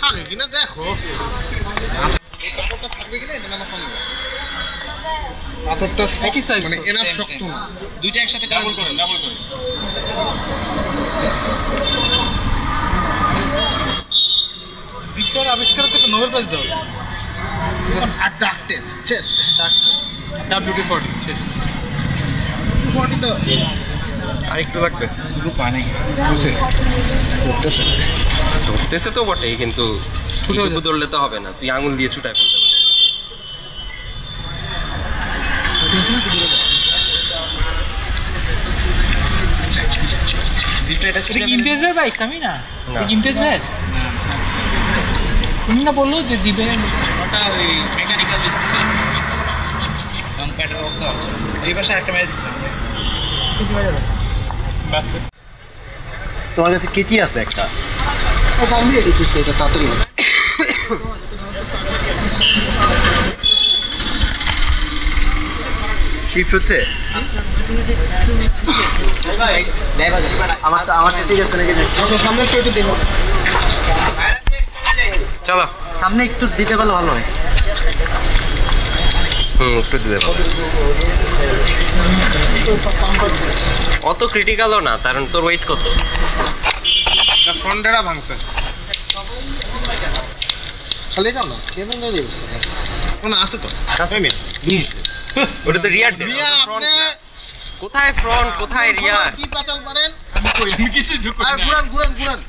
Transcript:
থাকে কিনা দেখো। পাথরটা থাকবে কিনা এটা মানে এনাফ শক্ত দুইটা একসাথে ডাবল করেন ডাবল করেন বিজ্ঞান আবিষ্কারকে নোবেল প্রাইজ দেওয়া উচিত আর ডাব্লিউটি ফোর্টি শেষ তো আর একটু লাগবে? বুঝছে করতেছে ধরতেছে তো বটেই কিন্তু ছুটে ধরলে তো হবে না। তুই আঙুল দিয়ে ছুটায় ফেলতে পারবি আমি না। না। ইমতিয়াজ ভাই তুমি না বলল যে দিবে ওটা ওই মেকানিক্যাল কারণ প্যাডের অবস্থা আছে এই পাশে একটা মেরে দিচ্ছে। তোমার কাছে কেচি আছে একটা? এটা তাড়াতাড়ি শিফট হচ্ছে? নাকি? সামনে একটু চলো। সামনে একটু দিতে পারলে ভালো হয়। একটু দিতে পারব অত ক্রিটিক্যালও না কারণ তোর ওয়েট কত? ফ্রন্টেরা ভাঙছে। খালি এটা না না আছে তো। ওটা তো রিয়ার মিয়া আপনি কোথায় ফ্রন্ট কোথায় রিয়ার কি পাচাল পারেন? আমি কই আমি কিছু আর ঘুরান ঘুরান ঘুরান।